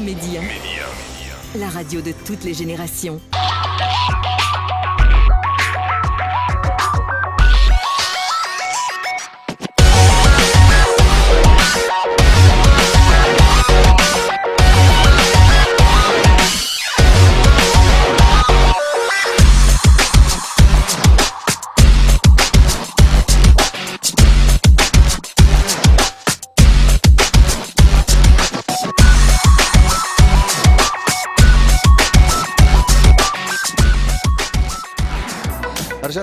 Média. La radio de toutes les générations.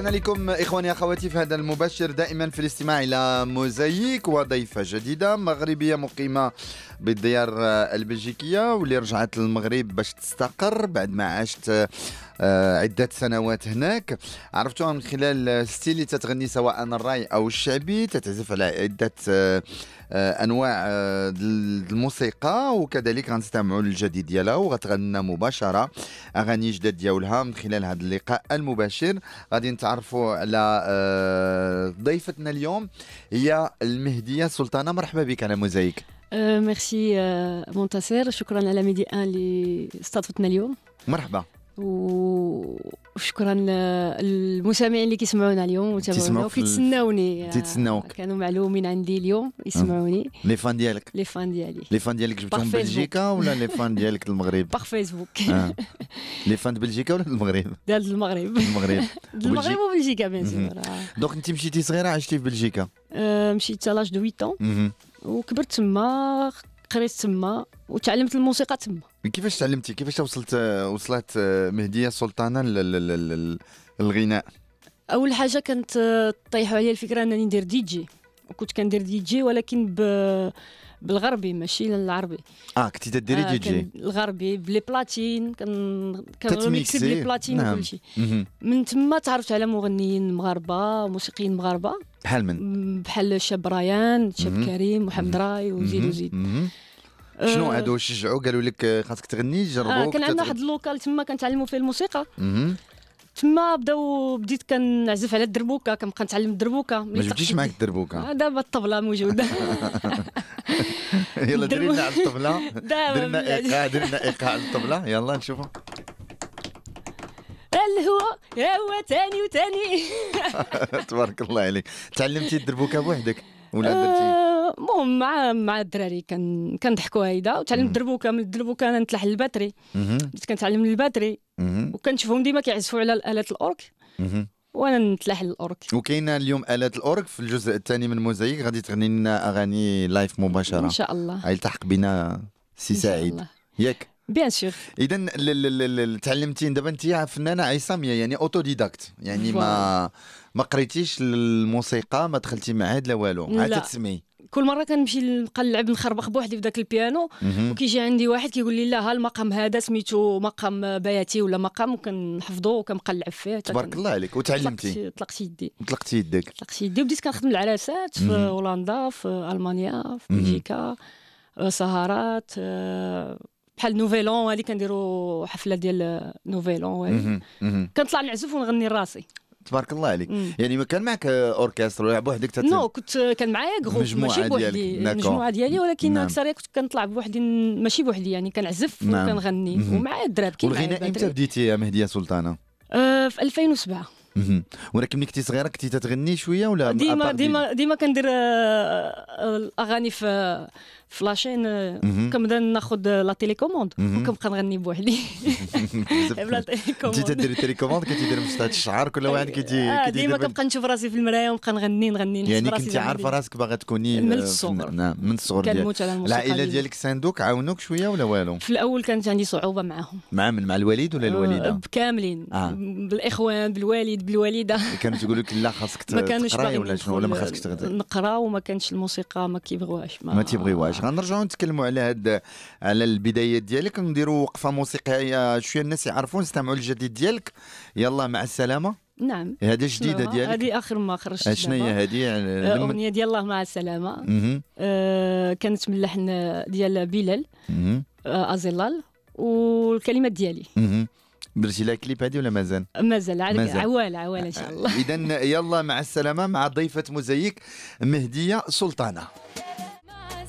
رجعنا لكم إخواني أخواتي في هذا المباشر دائما في الاستماع إلى موزايك وضيفة جديدة مغربية مقيمة بالديار البلجيكية واللي رجعت للمغرب باش تستقر بعد ما عاشت آه، عدة سنوات هناك. عرفتوها من خلال ستيل اللي تتغني سواء الرأي أو الشعبي تتعزف على عدة آه، أنواع الموسيقى وكذلك غنستمعوا للجديد ديالها وغتغنى مباشرة أغاني جداد ديالها من خلال هذا اللقاء المباشر. غادي نتعرفوا على ضيفتنا اليوم هي المهدية سلطانة. مرحبا بك على موزايك ميرسي منتصر. شكرا على Médi 1 اللي استضفتنا اليوم. مرحبا. وشكرا للمستمعين اللي كيسمعونا اليوم وتابعونا وكيتسناوني. تيتسناوك كانوا معلومين عندي اليوم يسمعوني. les fans ديالك les fans ديالي les fans ديالك جبتهم بلجيكا ولا les fans ديالك المغرب par فيسبوك les fans بلجيكا ولا المغرب ديال المغرب المغرب المغرب وبلجيكا bien sûr donc انت مشيتي صغيره عشتي في بلجيكا مشيت l'âge de 8 وكبرت تما قريت تما وتعلمت الموسيقى تما. كيفاش تعلمتي؟ كيفاش وصلت وصلت مهدية سلطانة للغناء؟ أول حاجة كانت طيحوا عليا الفكرة أنني ندير دي جي. وكنت كندير دي جي ولكن ب بالغربي ماشي العربي آه كنتي تديري آه دي جي. الغربي ب les platines كان كنميكسي ب les platines نعم. وكل شيء من تما تعرفت على مغنيين مغاربة موسيقيين مغاربة. بحال من؟ بحال شاب ريان شاب كريم محمد راي وزيد وزيد. شنو آه. هادو؟ شجعوا قالوا لك خاصك تغني جربوا آه كان عندنا واحد ال local تما كنتعلموا فيه الموسيقى. تما بداو بديت كنعزف على الدربوكة كنبقى نتعلم الدربوكة. ما جبتيش معاك الدربوكة. آه، دابا الطبلة موجودة. يلا دري لنا على الطبلة. درنا إيقاع درنا إيقاع على الطبلة. يلا نشوفوا الهو هو تاني وتاني تبارك الله عليك. تعلمتي الدربوكة بوحدك. ولا درتي؟ المهم مع مع الدراري كان كنضحكوا هيدا. وتعلمت الدربوكه من الدربوكه أنا نتلاح ال batterie. بديت كنتعلم ال batterie. وكنشوفهم ديما كيعزفوا على الالات ال orgue. وأنا نتلاح ال orgue. وكاينة اليوم آلات ال orgue في الجزء الثاني من موزايك. غادي تغني لنا أغاني live مباشرة. إن شاء الله. غيلتحق بنا سي سعيد. ياك. bien sûr. اذا تعلمتي. دابا انت فنانة عصاميه يعني autodidacte يعني ما ما قريتيش الموسيقى ما دخلتي معهد لا والو. عاد تسمي كل مرة كنمشي نبقى نلعب نخربق بوحدي في ذاك البيانو وكيجي عندي واحد كيقول لي لا ها المقام هذا سميتو مقام بياتي ولا مقام وكنحفظو وكنبقى نلعب فيه تبارك الله عليك. وتعلمتي. طلقت يدي. طلقت يدك. طلقت يدي وبديت كنخدم العراسات في هولندا في ألمانيا في بلجيكا آه، سهرات آه، بحال nouvel an هذه كنديروا حفلة ديال nouvel an كنطلع نعزف ونغني راسي تبارك الله عليك. مم. يعني ما كان معك أوركسترا ولا بوحدك تت... نو كنت كان معايا groupe ماشي بوحدي المجموعه ديالي ولكن نعم. أكثر كنت كنطلع بوحدي ماشي بوحدي يعني كنعزف نعم. وكنغني. ومعايا الدراب والغناء إمتى بديتي يا مهدية سلطانة؟ آه في 2007 ولكن ملي كنتي صغيرة كنتي تتغني شوية ولا ديما ديما ديما كندير الأغاني في في la chaîne كنبدا ناخذ la télécommande وكنبقى نغني بوحدي ب la télécommande انت تديري télécommande كتدير مستعد الشعر كل واحد كيجي آه ديما كنبقى نشوف راسي في المرايه ونبقى نغني نغني يعني كنتي عارفه راسك باغا تكوني من الصغر نعم من الصغر كنموت على الموسيقى العائله ديالك ساندوك عاونوك شوية ولا والو في الأول كانت عندي صعوبه معاهم مع من مع الوالد ولا الوالده كاملين آه. بالاخوان بالوالد بالوالده كانوا تقول لك لا خاصك تقراي ولا شنو ولا ما خاصكش نقرا وما كانش الموسيقى ما كيبغوهاش ما, ما تيبغيوهاش غنرجعوا نتكلموا على هاد على البدايات ديالك. نديروا وقفة موسيقية شوية الناس يعرفوا نستمعوا للجديد ديالك. يلا مع السلامة. نعم. هذه جديدة ديالك؟ هذه آخر ما خرجت شنو هي؟ هذه آه، أغنية ديال الله مع السلامة. آه كانت من اللحن ديال بلال. آه أزلال. والكلمات ديالي. درتي لها كليب هذه ولا مازال؟ مازال. عوال عوال إن شاء الله. اذا يلا مع السلامة مع ضيفة موزايك مهدية سلطانة.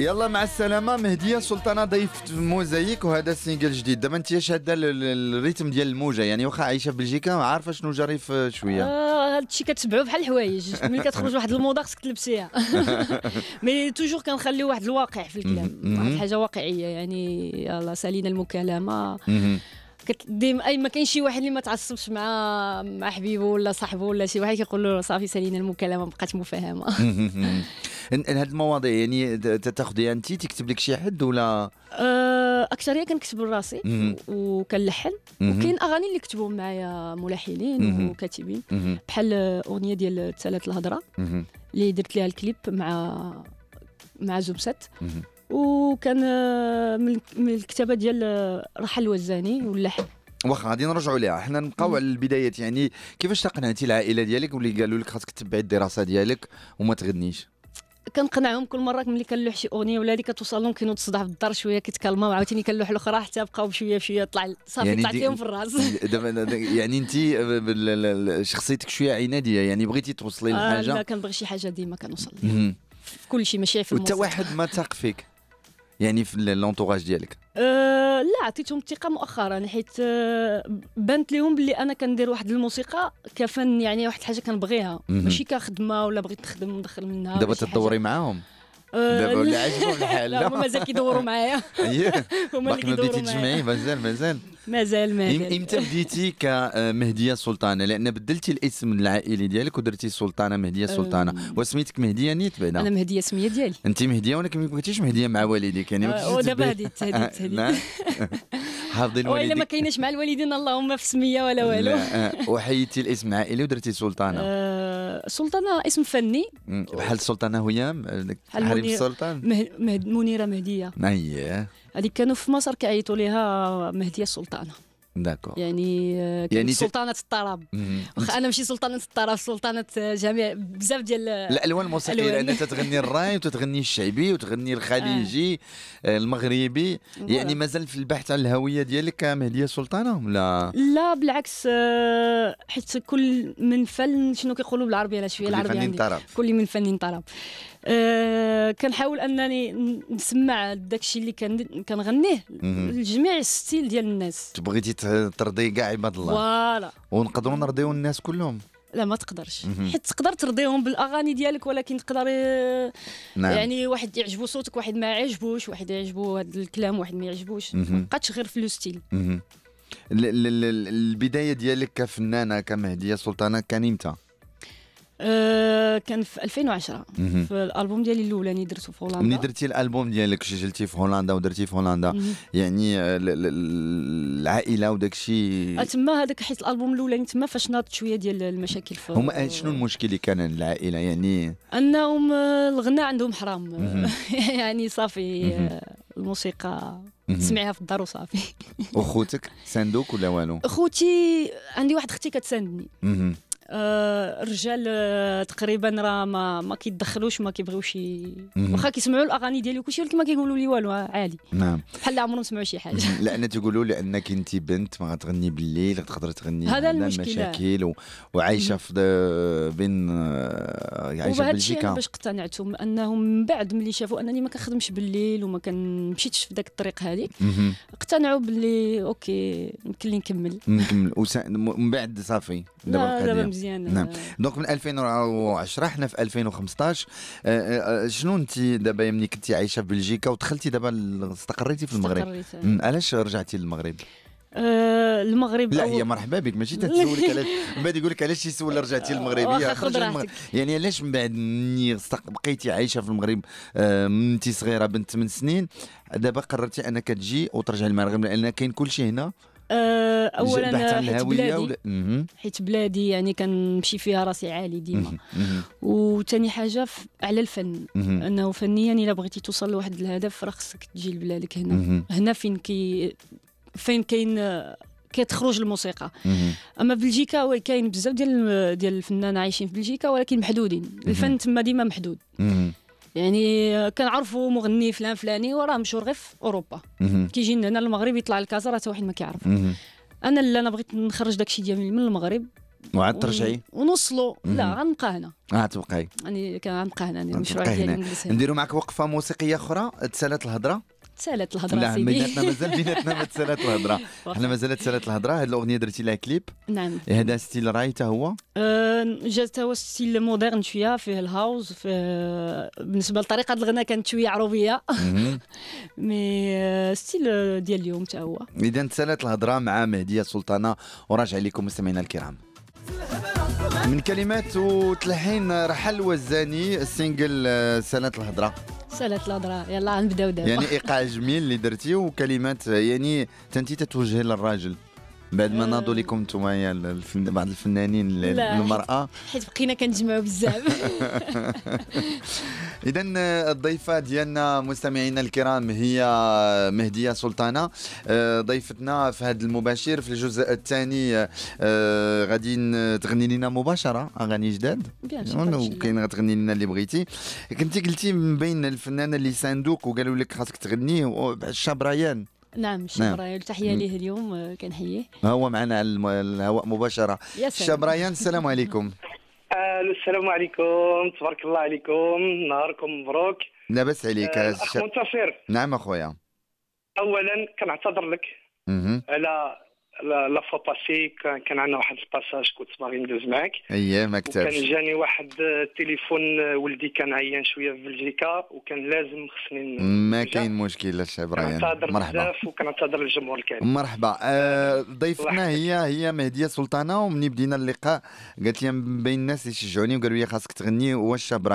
يلا مع السلامة. مهديه سلطانه ضيف موزايك وهذا single جديد. دابا انت شاده ال rythme ديال الموجة؟ يعني واخا عايشة في بلجيكا عارفة شنو جاري في شوية. هذا الشيء كتبعو بحال الحوايج. ملي كتخرج واحد الموضة خصك تلبسيها. مي توجور كنخليو واحد الواقع في الكلام. واحد الحاجة واقعية يعني يلا سالينا المكالمة. ديما أي ما كاين شي واحد اللي ما تعصبش مع مع حبيبه ولا صاحبه ولا شي واحد كيقول له صافي سالينا المكالمة ما بقات مفاهمه هاد المواضيع يعني تاخذيها انت تكتب لك شي حد ولا؟ أه، أكثرية كنكتب لراسي وكنلحن. وكاين أغاني اللي كتبوا معايا ملحنين وكاتبين. بحال أغنية ديال ثلاث الهضرة. اللي درت لها الكليب مع مع زوبسات وكان آه، من الكتابة ديال آه، رحل الوزاني واللحن. واخا غادي نرجعوا ليها. حنا نبقاو على البدايات. يعني كيفاش تقنعتي العائلة ديالك واللي قالوا لك خاصك تتبعي الدراسة ديالك وما تغنيش؟ كنقنعهم كل مرة ملي كنلوح شي أغنية ولا هذه كتوصل لهم كينوض الصداع في الدار شوية كيتكلموا وعاوتاني كنلوح الأخرى حتى بقاو بشوية بشوية طلع صافي يعني طلعت لهم في الراس. يعني انت شخصيتك شوية عنادية. يعني بغيتي توصلي لحاجة؟ آه لا كنبغي شي حاجة ديما كنوصل لها كل شيء ماشي في الموسيقى. وانت واحد ما تاق فيك. يعني في لونتوراج ديالك؟ أه لا عطيتهم الثقه مؤخرا حيت أه بانت لهم بلي أنا كندير واحد الموسيقى كفن يعني واحد الحاجة كنبغيها. ماشي كخدمة ولا بغيت نخدم ندخل منها دابا تدوري معاهم؟ دابا ولا عجبهم الحال لا هما مازال كيدوروا معايا. هما اللي كيدوروا معايا. تجمعي مازال مازال. مازال مازال. إمتى بديتي كمهدية سلطانة؟ لأن بدلتي الاسم العائلي ديالك ودرتي سلطانة مهدية سلطانة. وسميتك مهدية نيت بعدا. أنا مهدية سميه ديالي. انت مهدية ولكن ما كنتيش مهدية مع والديك يعني ما آه، ودابا هديت هديت هديت. حافظين والديك والا ما كايناش مع الوالدين اللهم في سميه ولا والو. آه، وحيدتي الاسم العائلي ودرتي سلطانة. سلطانه اسم فني. بحال سلطانه هيام حريم السلطان منيرة مهدية. اييه هذيك كانوا في مصر كيعيطوا لها مهدية السلطانه داكو يعني آه، يعني سلطانه الطرب واخا أنا ماشي سلطانه الطرب سلطانه جميع بزاف ديال الألوان الموسيقية لأن تتغني الراي وتتغني الشعبي وتغني الخليجي آه. المغربي. يعني مازال في البحث عن الهوية ديالك كمهديه سلطانة ولا؟ لا بالعكس آه، حيت كل من فن شنو كيقولوا بالعربيه لا شوية العربيه كل طرب. كل من فن طرب. أه كنحاول انني نسمع داكشي اللي كنغنيه لجميع ال style ديال الناس. تبغيتي ترضي كاع عباد الله. voilà. ونقدروا نرضيو الناس كلهم. لا ما تقدرش. حيت تقدر ترضيهم بالأغاني ديالك ولكن تقدر آه، نعم. يعني واحد يعجبو صوتك واحد ما يعجبوش واحد يعجبو هذا الكلام واحد ما يعجبوش. ما بقاتش غير في le style. البداية ديالك كفنانة كمهدية سلطانة كان إمتى؟ أه كان في 2010 في الألبوم ديالي الأولاني درته في هولندا. ملي درتي الألبوم ديالك سجلتي في هولندا ودرتي في هولندا يعني آه، العائلة وداك الشيء آه، تما هذاك حيت الألبوم الأولاني تما فاش ناضت شوية ديال المشاكل في هما شنو المشكل اللي كان العائلة؟ يعني أنهم آه، الغناء عندهم حرام. يعني صافي الموسيقى. تسمعيها في الدار وصافي. وخوتك ساندوك ولا والو؟ خوتي عندي واحد أختي كتساندني. آه، الرجال آه تقريبا راه ما ما كيدخلوش ما كيبغيوش واخا كيسمعوا الأغاني ديالي وكلشي ولكن ما كيقولوا لي والو عادي. نعم. بحال عمرهم سمعوا شي حاجة. لأن تقولوا لأنك أنت بنت ما غتغني بالليل تقدر تغني هذا المشكل المشاكل و... وعايشة في بين آه، عايشة في بلجيكا. باش اقتنعتهم أنهم من بعد ملي شافوا أنني ما كنخدمش بالليل وما كنمشيتش في ذاك الطريق هذيك اقتنعوا باللي OK يمكن لي نكمل. نكمل. ومن بعد صافي. دابا مزيان نعم. donc من 2010 حنا في 2015 آه، آه، آه، شنو انت دابا ملي كنتي عايشة في بلجيكا ودخلتي دابا استقريتي في المغرب؟ علاش رجعتي للمغرب؟ أه المغرب لا هي مرحبا بك ماشي تتسولك علاش من بعد يقول لك علاش تيسول رجعتي للمغرب؟ يعني علاش من بعد مني بقيتي عايشة في المغرب من انت صغيرة بنت 8 سنين دابا قررتي أنك تجي وترجع للمغرب؟ لأن كاين كل شيء هنا اولا حيت بلادي. حيت بلادي يعني كنمشي فيها راسي عالي ديما. وثاني حاجة على الفن. أنه فنيا إلا بغيتي توصل لواحد الهدف راه خصك تجي لبلادك هنا. هنا فين كي فين كاين كتخرج الموسيقى. أما بلجيكا كاين بزاف ديال ديال الفنانين عايشين في بلجيكا ولكن محدودين. الفن تما ديما محدود. يعني كنعرفوا مغني فلان فلاني وراه مشهور غير في أوروبا. كيجي هنا المغرب يطلع الكازا راه حتى واحد ما كيعرف. أنا اللي أنا بغيت نخرج داكشي ديالي من المغرب. وعاد ترجعي؟ ونوصلوا لا. غنبقى هنا. آه تبقاي يعني كان غنبقى هنا. المشروع تبقاي ديالي نديروا معك وقفة موسيقية أخرى تسالت الهضرة. تسالت الهضرة لا بيناتنا مازال بيناتنا ما تسالت الهضرة. إحنا مازال تسالت الهضرة. هذه الأغنية درتي لها كليب. نعم. هذا style راي حتى هو؟ جا تا هو style moderne شوية فيه ال house فيه بالنسبة لطريقة الغناء كانت شوية عروبية. mais آه، style ديال اليوم تا هو. إذا تسالت الهضرة مع مهدية سلطانة وراجع لكم مستمعينا الكرام. من كلمات وتلحين رحل وزاني ال single آه، سالت الهضرة. سألت الهضره يلا غنبداو دابا. يعني إيقاع جميل اللي درتيه وكلمات يعني تنتي تتوجه للراجل. بعد ما آه. ناضوا لكم أنتم الفن... بعض الفنانين. المرأة. حيت بقينا كنجمعوا بزاف. اذا الضيفة ديالنا مستمعينا الكرام هي مهدية سلطانة. آه، ضيفتنا في هذا المباشر في الجزء الثاني آه، غادي تغني لنا مباشرة أغاني جداد. وكاين غتغني لنا اللي بغيتي. كنتي قلتي من بين الفنانه اللي ساندوك وقالوا لك خاصك تغني الشاب ريان. نعم الشاب ريان تحيه ليه اليوم آه، كنحييه. هو معنا على الهواء مباشرة. الشاب ريان السلام عليكم. ألو السلام عليكم. تبارك الله عليكم. نهاركم مبروك. لاباس عليك آه، الشاب منتصر. نعم أخويا. اولا كنعتذر لك. على la la fois passée كان كان عندنا واحد ال passage كنت باغي ندوز معك اييه ما وكان جاني واحد التليفون ولدي كان عيان شوية في بلجيكا وكان لازم خصني ما. كاين مشكل ريان كنعتذر مرحبا. وكنعتذر للجمهور الكريم. مرحبا. آه، ضيفتنا هي هي مهدية سلطانة ومني بدينا اللقاء قالت لي بين الناس اللي شجعوني وقالوا لي خاصك تغني. هو الشاب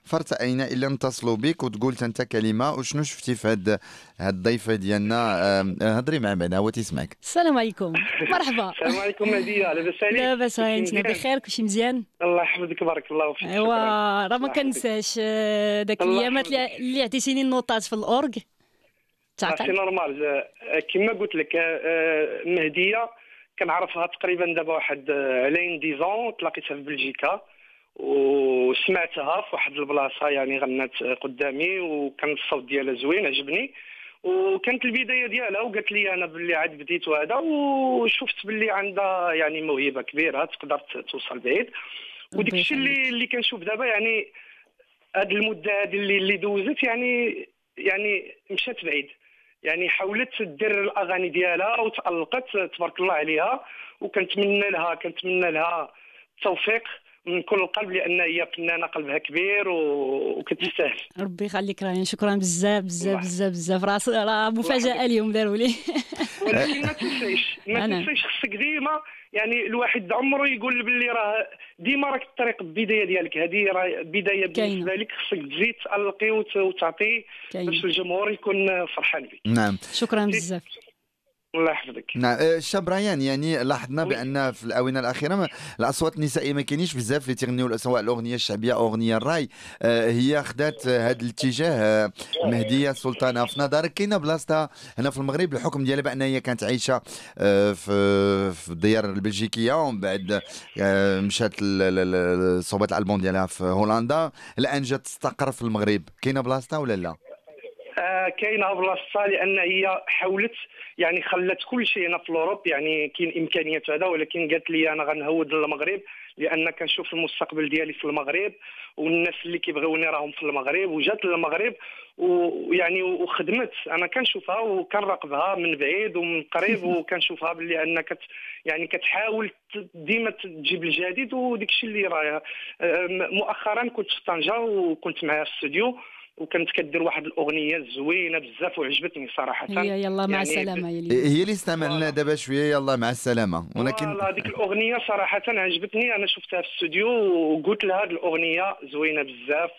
ريان فارتأينا إلا نتصلوا بك وتقول أنت كلمة وشنو شفتي في هاد هاد الضيفه ديالنا؟ آه، هضري مع بعض هو تيسمعك السلام عليكم. مرحبا. السلام عليكم مهديه لاباس عليك؟ لاباس انت؟ بخير؟ كلشي مزيان؟ الله يحفظك بارك الله فيك أيوا. راه ما كنساش آه، داك الايامات اللي عطيتيني النوطات في الأورغ. c'est تعقل normal. آه، كما قلت لك مهدية كنعرفها تقريبا دابا واحد على une dizaine d'ans تلاقيتها في بلجيكا. وسمعتها في واحد البلاصة يعني غنات قدامي وكان الصوت ديالها زوين عجبني. وكانت البداية ديالها وقالت لي أنا باللي عاد بديت وهذا وشفت باللي عندها يعني موهبة كبيرة تقدر توصل بعيد. وديك الشيء اللي اللي كنشوف دابا يعني هاد المدة هادي اللي اللي دوزت يعني يعني مشات بعيد. يعني حاولت دير الأغاني ديالها وتألقت تبارك الله عليها. وكنتمنى لها كنتمنى لها التوفيق. من كل القلب لأن هي فنانة قلبها كبير و- وكتستاهل ربي يخليك راني شكرا بزاف بزاف. بزاف بزاف. راس راه مفاجأة. اليوم داروا لي. ولكن ما تنسيش ما. تنسيش خصك ديما يعني الواحد عمره يقول باللي راه ديما راك الطريق البداية ديالك. هذه راه بداية. بالنسبة لك. خصك تزيد تألقي وت- وتعطي باش الجمهور يكون فرحان بك نعم. شكرا بزاف. الله يحفظك. نعم. آه، الشاب ريان يعني لاحظنا. بأن في الآونة الأخيرة ما- الأصوات النسائية ما كاينينش بزاف اللي تغنيو سواء الأغنية الشعبية أو أغنية الرأي. آه، هي خدات هذا الاتجاه آه، مهديه سلطانه في نظرك كاينة بلاصتها هنا في المغرب الحكم ديالها بان هي كانت عايشة في في الديار البلجيكية. ومن بعد مشات صوبت الألبوم ديالها في هولندا. الآن جات تستقر في المغرب. كاينة بلاصتها ولا لا؟ كاينة بلاصتها لأن هي حاولت يعني خلت كل شيء هنا في الأوروب يعني كاين إمكانيات هذا ولكن قالت لي أنا غنهود للمغرب لأن كنشوف المستقبل ديالي في المغرب والناس اللي كيبغيوني راهم في المغرب وجات للمغرب ويعني وخدمت. أنا كنشوفها وكنراقبها من بعيد ومن قريب وكنشوفها باللي أن كت يعني كتحاول ديما تجيب الجديد وديك الشيء اللي آه، مؤخرا كنت في طنجة وكنت معها في الاستوديو وكانت كدير واحد الأغنية زوينة بزاف وعجبتني صراحة. هي يلا مع يعني السلامة اليوم هي اللي استعملنا دابا شوية. يلا مع السلامة. ولكن ولكن هذيك الأغنية صراحة عجبتني. أنا شفتها في الاستوديو وقلت لها هذه الأغنية زوينة بزاف.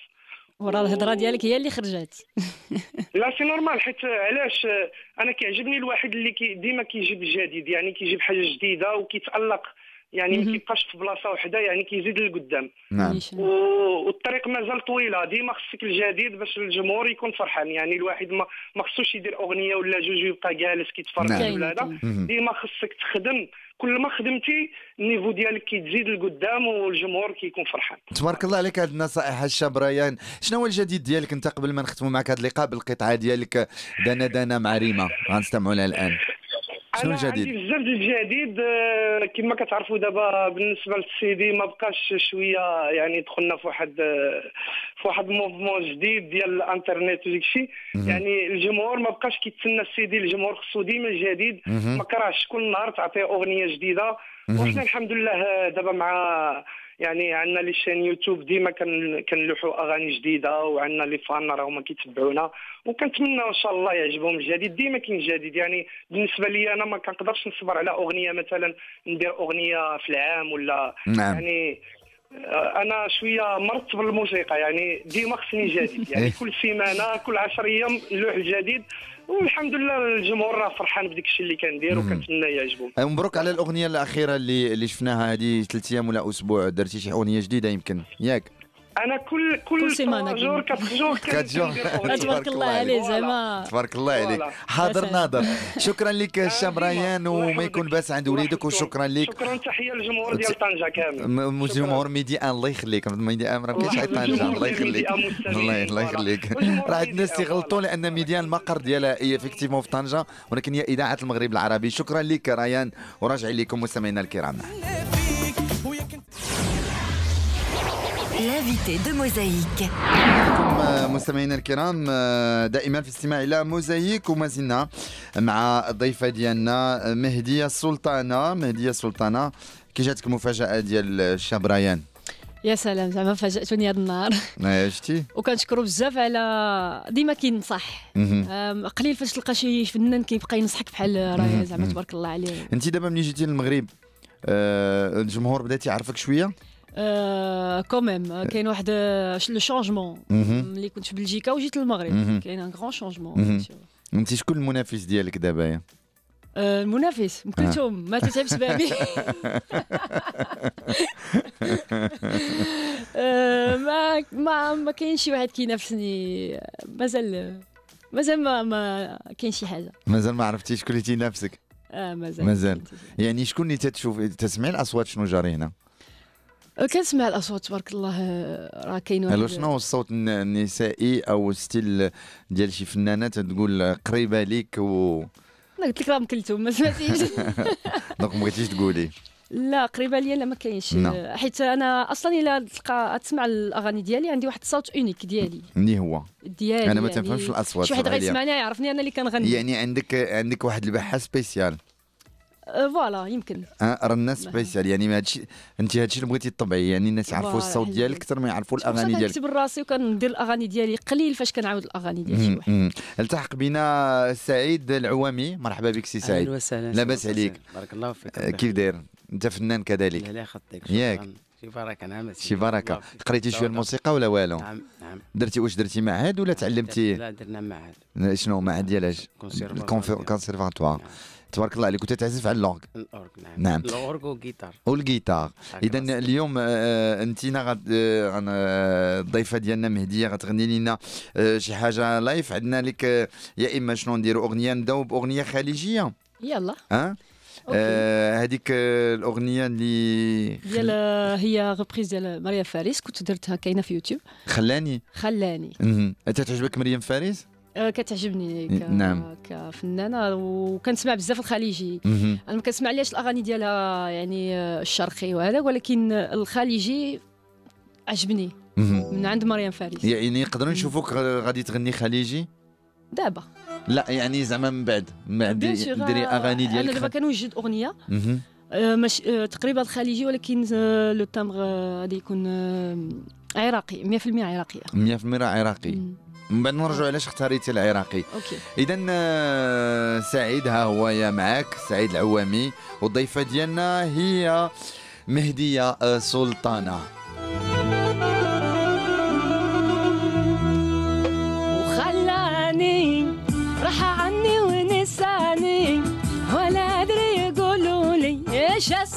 ورا الهضرة ديالك هي اللي خرجت لا c'est normal حيت علاش؟ أنا كيعجبني الواحد اللي كي ديما كيجيب الجديد يعني كيجيب حاجة جديدة وكيتألق يعني ما. كيبقاش في بلاصة وحدة يعني كيزيد للقدام نعم. والطريق مازال طويله ديما خصك الجديد باش الجمهور يكون فرحان. يعني الواحد ما ما خصوش يدير أغنية ولا جوج ويبقى جالس كيتفرج نعم. ولا هذا. ديما خصك تخدم. كل ما خدمتي ال niveau ديالك كيتزيد لقدام والجمهور كيكون فرحان. تبارك الله عليك هذه النصائح الشاب ريان. شنو هو الجديد ديالك؟ انت قبل ما نختموا معك هذا اللقاء بالقطعة ديالك دانا دانا مع ريما غنستمعوا لها الآن. شنو أنا عندي الجديد؟ بزاف ديال الجديد آه، كما كتعرفوا دابا بالنسبة للسيدي ما بقاش شوية يعني دخلنا في واحد آه، في واحد موفمون جديد ديال الانترنت وديك الشيء يعني الجمهور ما بقاش كيتسنى السيدي الجمهور خصو ديما الجديد. ما كرهش كل نهار تعطيه أغنية جديدة. وحنا الحمد لله آه، دابا مع يعني عندنا لي شين يوتيوب ديما كن- كنلوحوا أغاني جديدة وعندنا لي فان راهما كيتبعونا وكنتمنى إن شاء الله يعجبهم الجديد ديما كاين جديد. يعني بالنسبة لي أنا ما كنقدرش نصبر على أغنية مثلا ندير أغنية في العام ولا نعم. يعني آه، أنا شوية مرت بالموسيقى يعني ديما خصني جديد. يعني كل سيمانة كل 10 أيام نلوح الجديد والحمد لله الجمهور راه فرحان بديك الشيء اللي كندير وكنتمنى يعجبهم مبروك على الأغنية الأخيرة اللي اللي شفناها هذه ثلاث أيام ولا أسبوع درتي شي أغنية جديدة يمكن. ياك. أنا كل كل jour. quatre jours quatre jours. تبارك الله عليك. عليه. زعما تبارك الله عليك. حاضر. ناظر شكرا لك الشاب ديما. ريان وما. يكون باس عند وليدك. وشكرا لك شكرا تحية للجمهور ديال طنجة كامل. جمهور ميدي ان الله يخليك ميدي ان راه كاينش طنجة الله يخليك ميدي. الله الله. يخليك راه ديال الناس ميدي تيغلطوا. لأن ميدي ان المقر ديالها هي effectivement في طنجة ولكن هي إذاعة المغرب العربي شكرا لك ريان وراجع لكم مستمعينا الكرام L'invité de Mosaïque. مستمعينا الكرام دائما في الاستماع إلى موزايك وما زلنا مع الضيفه ديالنا مهديه السلطانه مهديه السلطانه كي جاتك المفاجاه ديال الشاب ريان يا سلام زعما فاجاتوني هذا النهار شتي وكنشكرو بزاف على ديما كينصح قليل فاش تلقى شي فنان كيبقى ينصحك بحال رايا زعما تبارك الله عليه انت دابا ملي جيتي للمغرب الجمهور بدا تيعرفك شوية أه quand même كاين واحد le changement. ملي كنت في بلجيكا وجيت للمغرب. كاين un مهم. changement انت شكون المنافس ديالك دابا يا المنافس ام كلثوم ما تتعب سبابي آه، ما ما ما كاينش شي واحد كينافسني مازال مازال ما ما كاين شي حاجة مازال ما عرفتيش شكون اللي تينافسك آه مازال مازال. يعني شكون اللي تتشوف تسمعي الاصوات شنو جاري هنا كنسمع الأصوات تبارك الله آه، راه كاين ألو واحد شنو هو الصوت الن- النسائي أو style ديال شي فنانة تقول قريبة ليك و؟ أنا قلت لك راه ام كلثوم ما سمعتيش. donc ما بغيتيش تقولي. لا قريبة ليا لا ما كاينش. نعم. حيت أنا أصلا إلا تلقى تسمع الأغاني ديالي عندي واحد الصوت unique ديالي. اللي هو. ديالي أنا ما يعني تنفهمش الأصوات شي واحد. غيسمعني يعرفني أنا اللي كنغني. يعني عندك عندك واحد البحه spéciale voilà يمكن. أه راه الناس. spécial يعني ما هادشي أنت هادشي اللي بغيتي تطبعي يعني الناس يعرفوا الصوت. ديالك أكثر ما يعرفوا الأغاني ديالك. كنكتب راسي وكندير الأغاني ديالي قليل فاش كنعاود الأغاني ديال شي واحد. التحق بنا سعيد العوامي. مرحبا بك سي سعيد. أهلا وسهلا. لاباس عليك. بارك الله فيك. كيف داير؟ انت فنان كذلك. لا يخطيك. ياك. شي بركة نعم شي بركة. قريتي شوية. الموسيقى ولا والو؟ نعم نعم. درتي واش درتي معهد ولا تعلمتي؟ لا درنا معهد. شنو معهد ديال اش؟ conservatoire. ال conservatoire نعم. تبارك الله عليك وتتعزف على l'orgue الاورغ نعم. نعم. الاورغ و guitare وال guitare اذا اليوم آه، انتينا غاد آه، غن- آه، الضيفة ديالنا مهدية غتغني لنا آه، شي حاجة live عندنا لك آه، يا إما شنو نديروا أغنية نبداو باغنيه خليجية. يلا. ها؟ OK. آه، هذيك الأغنية اللي ديال هي reprise ديال مريم فارس كنت درتها كاينة في يوتيوب. خلاني؟ خلاني. أنت تعجبك مريم فارس؟ آه، كتعجبني ك... نعم. كفنانة وكنسمع بزاف الخليجي. أنا ما كنسمعليش الأغاني ديالها يعني آه، الشرقي وهذا ولكن الخليجي عجبني مهم. من عند مريم فارس. يعني نقدروا نشوفوك غادي تغني خليجي؟ دابا. لا يعني زعما من بعد. من بعد ديري أغاني أنا دابا ديالك كنوجد أغنية. آه، مش آه، تقريبا الخليجي ولكن آه، لو تامغ غادي يكون عراقي 100% عراقية. 100% عراقي. من بعد نرجعوا علاش اختاريتي العراقي. أوكي. اذا سعيد ها هو يا معاك سعيد العوامي. والضيفة ديالنا هي مهدية سلطانة.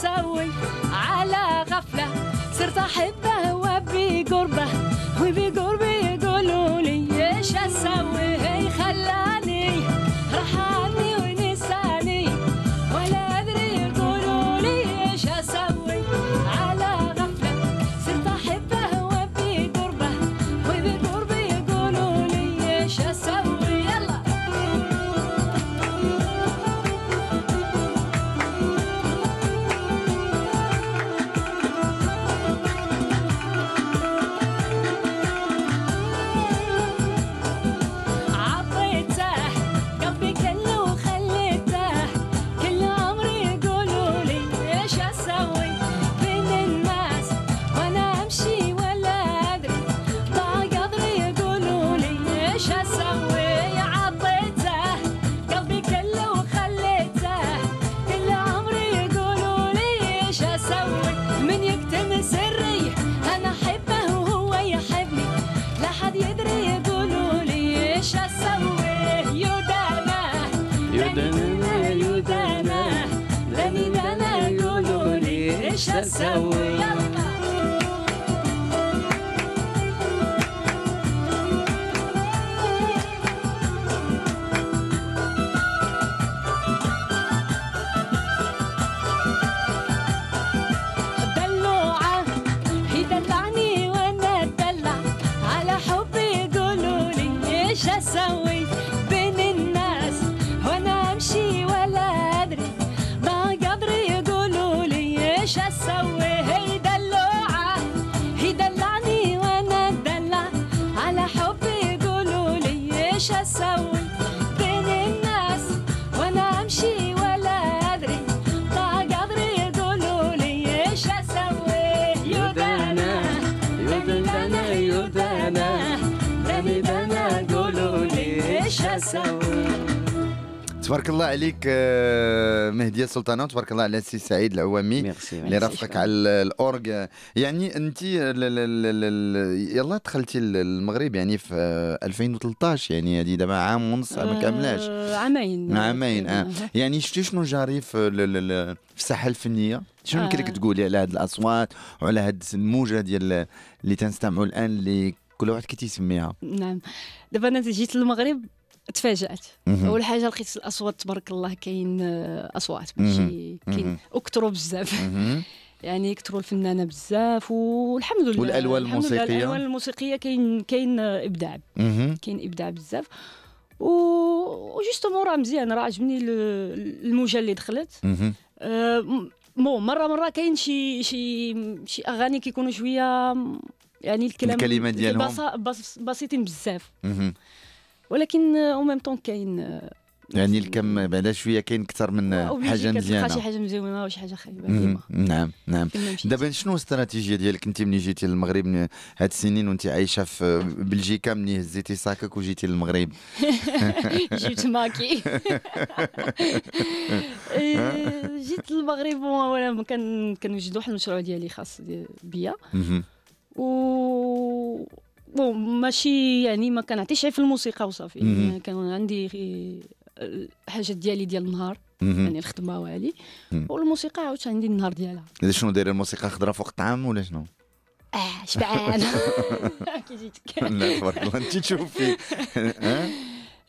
أسوي على غفلة. صرت أحبه وبقربه وبقربي يقولوا لي إيش أسوي؟ تبارك الله عليك آه، مهديه سلطانه وتبارك الله على السي سعيد العوامي اللي رافقك على ال- الاورج يعني انت يلا دخلتي المغرب يعني في آه، 2013 يعني هذه دابا عام ونص ما كاملاش. آه، عامين. عامين آه. يعني شفتي شنو جاري في ال- ال- ال- في الساحة الفنية؟ شنو يمكن لك آه. تقولي على هذه الأصوات وعلى هذه الموجة ديال اللي تنستمعوا الآن اللي كل واحد كي تيسميها نعم. دابا أنا جيت للمغرب تفاجأت. أول حاجة لقيت الأصوات تبارك الله كاين آه، أصوات. ماشي كاين مهم. اكثروا بزاف. يعني كثروا الفنانة بزاف والحمد لله لله الموسيقية؟ الألوان الموسيقية كاين كاين آه، ابداع. كاين إبداع بزاف و و justement راه مزيان راه عجبني ال- الموجة اللي دخلت مهم. أه، م- bon مرة مرة كاين شي شي شي أغاني كيكونوا شوية يعني الكلام الكلمات ديالهم. بسيطين بزاف. ولكن أو ميم طون كاين آه، يعني الكم بعدا شوية كاين أكثر من بيجي حاجة كتلقى شي مزيانه حاجة مزيانه وشي حاجة خايبة نعم نعم. دابا شنو الاستراتيجيه ديالك انت ملي جيتي للمغرب؟ هاد السنين وانت عايشة في بلجيكا ملي هزيتي ساكك وجيتي للمغرب. جيت ماكي. إيه، جيت للمغرب وأنا كنوجد واحد المشروع ديالي خاص بيا. و بون ماشي يعني ما كنعطيش غير في الموسيقى وصافي. يعني كان عندي غي- الحاجات ديالي ديال النهار. يعني الخدمة مم. والموسيقى عاوت عندي النهار ديالها شنو داير الموسيقى خضراء فوق الطعام ولا شنو؟ آه شبعان كي جيتك لا تبارك الله انت تشوفي؟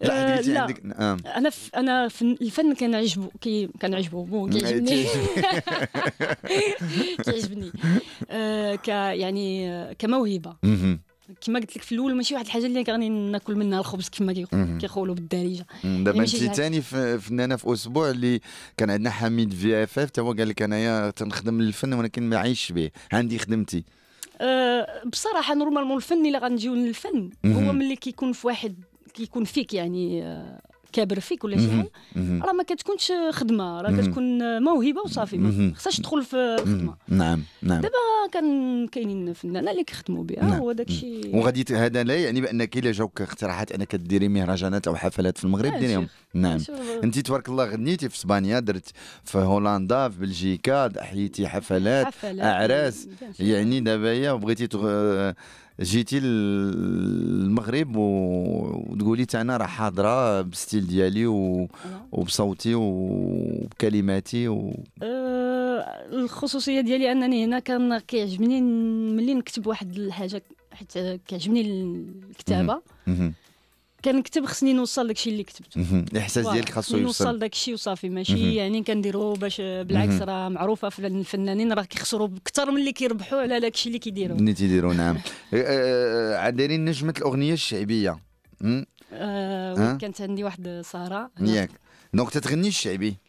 لا آه، لا. عندك آه أنا. أنا في الفن كنعجبو كي كنعجبو bon كيعجبني كيعجبني آه ك يعني آه، كموهبة. كما قلت لك في الأول ماشي واحد الحاجة اللي غادي ناكل منها الخبز كما. كيقولوا بالدارجة دابا ماشي انت. ثاني فنانه في أسبوع اللي كان عندنا حميد في اف اف تا هو قال لك أنايا تنخدم الفن ولكن ما عايش به عندي خدمتي أه بصراحة normalement الفن إلا غنجيو للفن. هو ملي كيكون في واحد كيكون فيك يعني آه، كابر فيك ولا شي. حاجة. راه ما كتكونش خدمة راه. كتكون موهبة وصافي. ما خصهاش تدخل في الخدمه. نعم نعم دابا كان كاينين فنانه اللي كيخدموا بها نعم. هو داك الشيء وغادي هذا لا يعني بأنك إلا جاوك اقتراحات أنك ديري مهرجانات أو حفلات في المغرب آه، ديريهم. نعم أنت تبارك الله غنيتي في إسبانيا درت في هولندا في بلجيكا حيتي حفلات حفلات sûr. يعني دابا بغيتي تغ... جيتي للمغرب وتقولي أنا راه حاضرة بالستيل ديالي و... وبصوتي وبكلماتي و... آه، الخصوصية ديالي أنني هنا كان كيعجبني ملي نكتب واحد الحاجة حيت كيعجبني الكتابة. كنكتب خصني نوصل داكشي اللي كتبته. الإحساس ديالك خاصو يوصل نوصل داكشي وصافي. ماشي يعني كنديرو باش بالعكس. راه معروفة في الفنانين راه كيخسروا أكثر من اللي كيربحوا على داكشي اللي كيديروا اللي تيديروا نعم آه، آه، عاد دايرين نجمة الأغنية الشعبية. آه كانت عندي واحد سارة. ياك donc تتغني الشعبي آه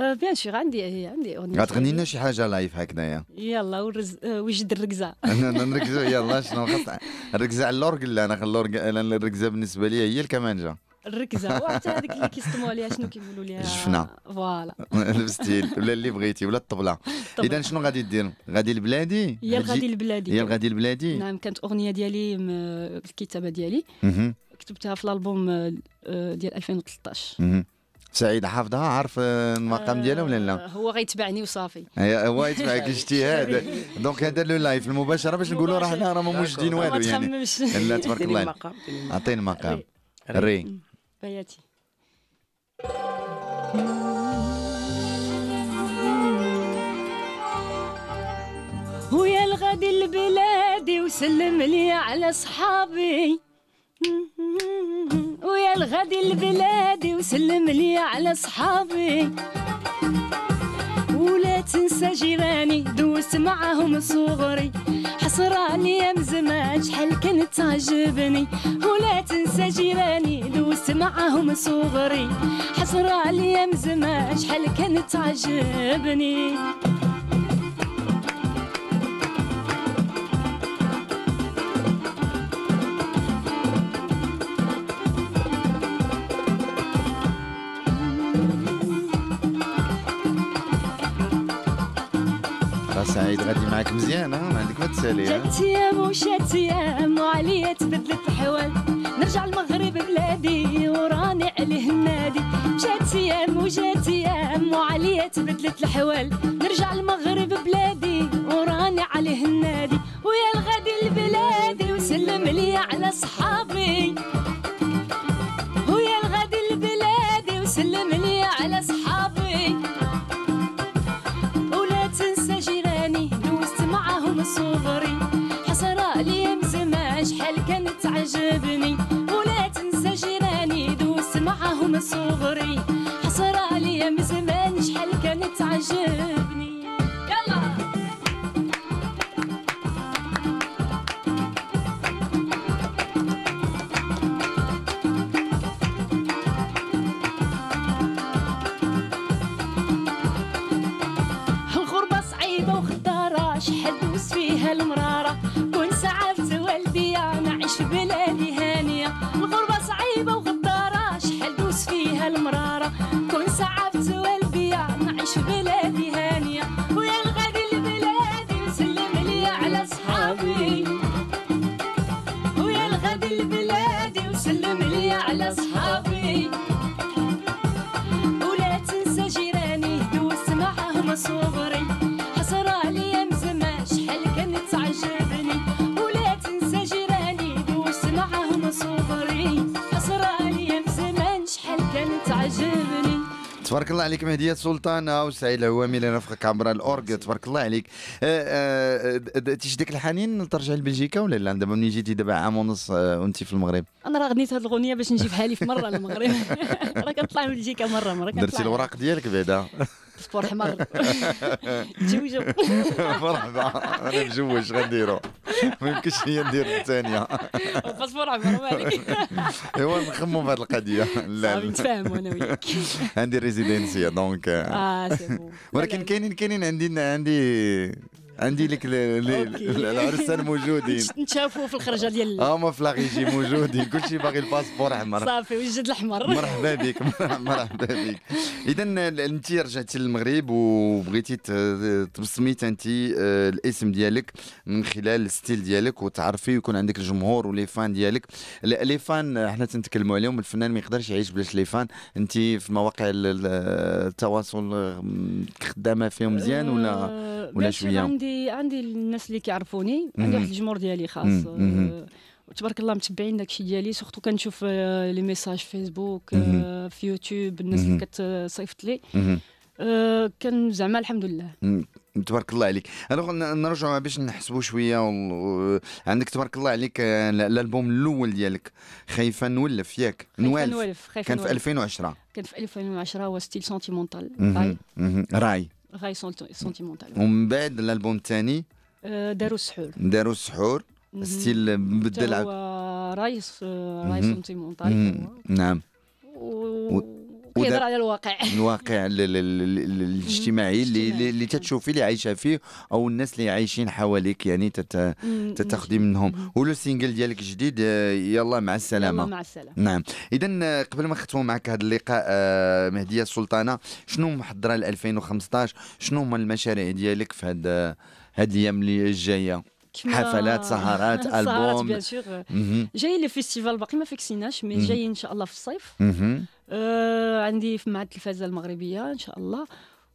bien sûr عندي عندي أغنية غتغني لنا شي حاجة live هكذايا؟ يلا ورز... آه، وجد الركزه نركزوا يلا شنو؟ خاص نركز على l'orgue لا أنا l'orgue أنا الركزه بالنسبة لي هي الكمانجة. الركزه وحتى هذيك اللي كيصطموا عليها شنو كيقولوا ليها؟ جفنة. voilà. ال style ولا اللي بغيتي ولا الطبلة. اذا شنو غادي دير غادي البلادي؟ هي الغادي البلادي. هي الغادي البلادي؟ نعم كانت أغنية ديالي الكتابة ديالي. كتبتها في الألبوم آه، آه، ديال 2013 مهم. سعيد حافظها عارف آه، المقام ديالها ولا لا؟ آه، هو غيتبعني وصافي. هو يتبعك اجتهاد donc هذا le live المباشرة باش نقولوا راه حنا راه ما موجدين والو يعني. لا تبارك الله. عطيني المقام ré. بياتي. ويا الغادي لبلادي وسلم لي على صحابي ويا الغادي لبلادي وسلم لي على صحابي. ولا تنسى جيراني دوست معاهم صغري. حسرة أيام زمان شحال كانت تعجبني. ولا تنسى جيراني دوست معاهم صغري. حسرة أيام زمان شحال كانت تعجبني. معاك مزيان ما عندك ما تسالي جات أيام وشات أيام وعليا تبدلت الحوال. نرجع المغرب بلادي وراني عليه النادي. جات أيام وجات أيام وعليا تبدلت الحوال. نرجع المغرب بلادي على صحابي تبارك الله عليك مهدية سلطانة وسعيد العوامي اللي رافقك عبر الأورج تبارك الله عليك. آه، آه، تشدك الحنين ترجع لبلجيكا ولا لا؟ دابا ملي جيتي دابا عام ونص آه، وانت في المغرب؟ أنا راه غنيت هذه الأغنية باش نجيب حالي في مرة للمغرب راه كنطلع من بلجيكا مرة مرة كنطلع. درتي الوراق ديالك بعدا. passeport حمر تزوجوا مرحبا. أنا مجوج غنديرو؟ ما يمكنش هي ندير الثانية. passeport حمر مالك إيوا نخمو في هذه القضية. لا نتفاهموا أنا وياك. عندي résidence donc آه c'est bon ولكن كاينين كاينين عندي عندي عندي لك. العرسان موجودين نتشافوا في الخرجة ديال هما في la régie موجودين. كلشي باغي ال passeport أحمر. صافي والجد الأحمر. مرحبا بك مرحبا بك. إذا انت رجعتي للمغرب وبغيتي ت- تبصميت انت آه، الاسم ديالك من خلال ال style ديالك وتعرفي ويكون عندك الجمهور و les fans ديالك. les fans حنا تنتكلموا عليهم الفنان ما يقدرش يعيش بلاش les fans. انت في مواقع ال- ال- التواصل آه، خدامة فيهم مزيان ولا ولا sûr شوية؟ عندي عندي الناس اللي كيعرفوني عندي. واحد الجمهور ديالي خاص. آه، وتبارك الله متبعين داكشي ديالي surtout كنشوف آه، les messages في فيسبوك. آه، في يوتيوب الناس. اللي كتصيفط لي كان زعما الحمد لله. تبارك الله عليك alors نرجعوا باش نحسبوا شوية و... عندك تبارك الله عليك ال- الألبوم الأول ديالك خايفة نولف ياك نوالف خايفة كان في نولف. 2010 كان في 2010 هو style sentimental. راي. راي sent- sentimental ومن بعد الألبوم الثاني آه، داروا السحور داروا السحور. style بدل راي راي. sentimental. نعم و- كيهضر على الواقع الواقع ال- ال- ال- ال- الاجتماعي اللي. اللي تتشوفي اللي عايشة فيه أو الناس اللي عايشين حواليك يعني تت... مم. تتاخدي منهم و le single ديالك جديد آه، يلا مع السلامة يلا مع السلامة نعم اذا قبل ما نختموا معك هذا اللقاء آه، مهديه السلطانة شنو محضرة ل 2015 شنو هما المشاريع ديالك في هاد هاد الأيام اللي جاية كما- حفلات سهرات ألبوم. جاي les festivals باقي ما فيكسيناش mais. جاي إن شاء الله في الصيف. آه عندي في معهد التلفازة المغربية إن شاء الله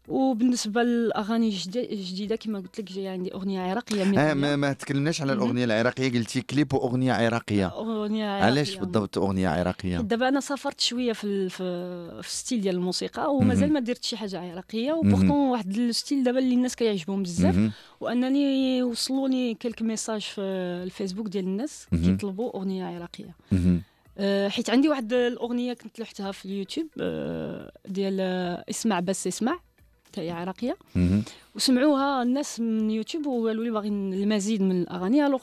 وبالنسبة للأغاني الجدي- الجديدة كما قلت لك جاية عندي أغنية عراقية آه. ما, ما تكلمناش على. الأغنية العراقية قلتي كليب وأغنية عراقية أغنية عراقية علاش بالضبط أغنية عراقية دابا أنا سافرت شوية في ال- في, في ال style ديال الموسيقى ومازال. ما درت شي حاجة عراقية. و pourtant واحد ال style دابا اللي الناس كيعجبهم بزاف. وأنني وصلوني quelques messages في الفيسبوك ديال الناس. كيطلبوا أغنية عراقية حيت عندي واحد الأغنية كنت لوحتها في اليوتيوب أه، ديال أه، اسمع بس اسمع هي عراقية. وسمعوها الناس من يوتيوب وقالوا لي باغيين المزيد من الأغاني alors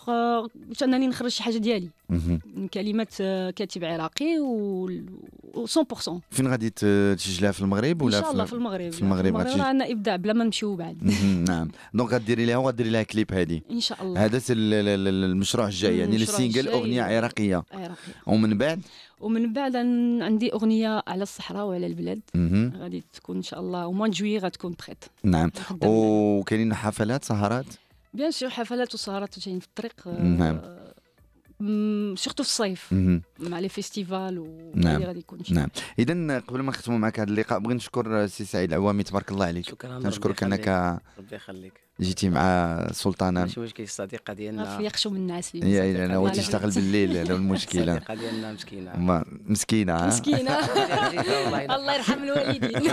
قلت أنني نخرج شي حاجة ديالي. من كلمات أه، كاتب عراقي و و 100% فين غادي تسجلها في المغرب إن ولا شاء الله في المغرب. في المغرب راه عندنا إبداع بلا ما نمشيو بعد. نعم. donc غديري لها وغديري لها كليب هادي. إن شاء الله. هذا المشروع الجاي. يعني ال single. أغنية عراقية. عراقية. ومن بعد؟ ومن بعد عن- عندي أغنية على الصحراء وعلى البلاد. غادي تكون إن شاء الله و mois juillet غتكون prête نعم. وكاينين حفلات سهرات bien sûr حفلات وسهرات جايين في الطريق آه، نعم. مم، surtout في الصيف. مع les festivals و نعم. غادي يكون نعم اذا قبل ما نختموا معك هذا اللقاء بغي نشكر سي سعيد العوامي تبارك الله عليك شكرا نشكرك أنك. ربي يخليك جيتي مع سلطانة. ماشي مشكل الصديقة ديالنا؟ في يخشوا من الناس اللي يا أنا هو. تشتغل بالليل هذا هو المشكلة. الصديقة ديالنا مسكينة. ما مسكينة ها؟ مسكينة. والله الله يرحم الوالدين.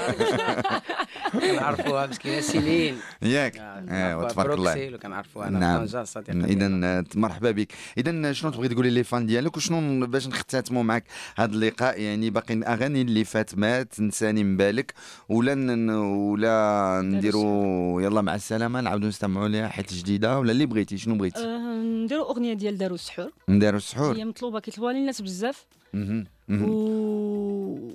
كنعرفوها مسكينة سنين. ياك. آه، آه، كنعرفوها تبارك الله. بروكسيل وكنعرفوها. أنا نعم. اذا مرحبا بك. اذا شنو تبغي تقولي les fans ديالك؟ وشنو باش نختتموا معك هذا اللقاء؟ يعني باقي اغاني اللي فات ما تنساني من بالك. ولا ن... ولا نديروا يلا مع السلامة. نعاودوا نستمعوا لها حيت جديدة ولا اللي بغيتي؟ شنو بغيتي؟ آه، نديروا أغنية ديال داروا السحور نديروا السحور هي مطلوبة كيطلبوها الناس بزاف. و.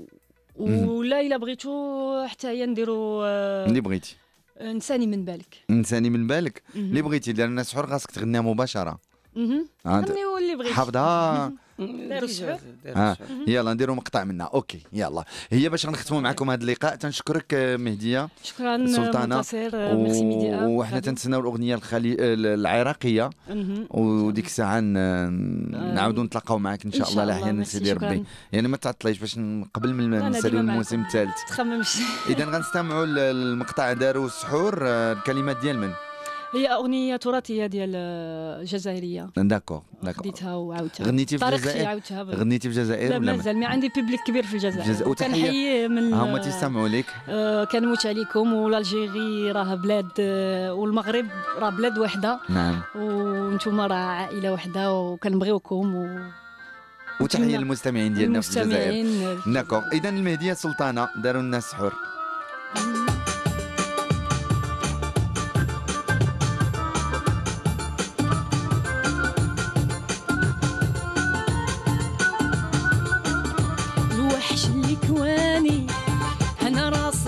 ولا إلا بغيتو حتى هي نديروا آه، اللي بغيتي. نساني من بالك. نساني من بالك. اللي بغيتي لأن السحور خاصك تغنيها مباشرة. انت غنيو اللي بغيتي حافظها السحور. يلا نديروا مقطع منها. OK يلا. هي باش نختموا معكم هذا اللقاء. تنشكرك آه، مهدية. شكرا سلطانة. منتصر آه، ميرسي ميديا. وحنا تنتسناو الأغنية الخلي... العراقية. وديك الساعة ن- نعاودوا نتلاقاو معك إن شاء الله لاحيان ميرسي، سيدي. ربي. يعني ما تعطليش باش قبل من معك. الموسم الثالث. تخممش. اذا غنستمعوا المقطع داروا السحور. آه، الكلمات ديال من؟ هي أغنية تراثية ديال آه، جزائرية. d'accord d'accord. خديتها وعاودتها. غنيتي في الجزائر عاودتها غنيتي في الجزائر لا مازال؟ ما؟ عندي public كبير في الجزائر. وكنحيي من هما آه، تيستمعوا لك آه، كنموت عليكم و l'Algérie راه بلاد آه، والمغرب راه بلاد وحدة. نعم. وأنتم راه عائلة وحدة وكنبغيوكم و... وتحية للمستمعين ديالنا في الجزائر. داكور. اذا المهديه سلطانة داروا لنا السحور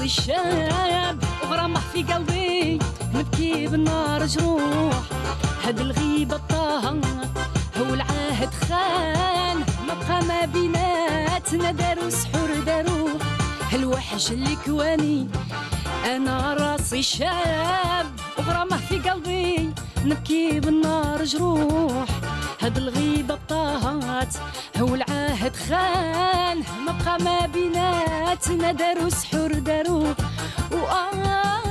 الشاب وغرامح في قلبي نبكي بالنار جروح. هاد الغيبة طاهن هو العهد خان. ما بقى ما بيناتنا داروا سحور داروا الوحش اللي كواني أنا راسي شاب. وغرامة في قلبي نبكي بالنار جروح. هاد الغيبة طاهت هو العهد خان ما بقى ما بيناتنا داروا سحور داروا وآه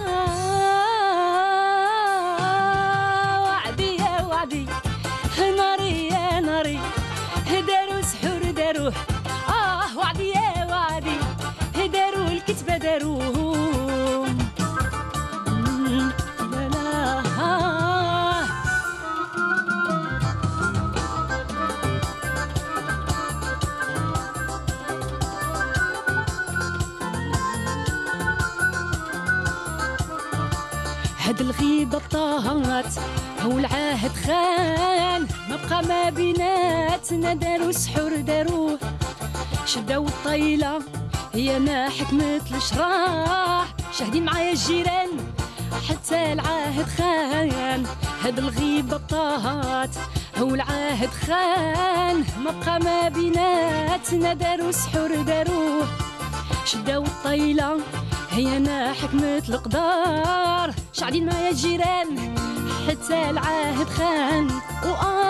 الغيبة طاهت هو العهد خان. ما بقى ما بيناتنا داروا سحور داروه شداو الطيلة هي ما حكمت الشراح شاهدين معايا الجيران حتى العهد خان. هاد الغيبة طاهت هو العهد خان. ما بقى ما بيناتنا داروا سحور داروه شداو الطيلة هي أنا حكمت القدار شعدين معايا الجيران حتى العهد خان. وآه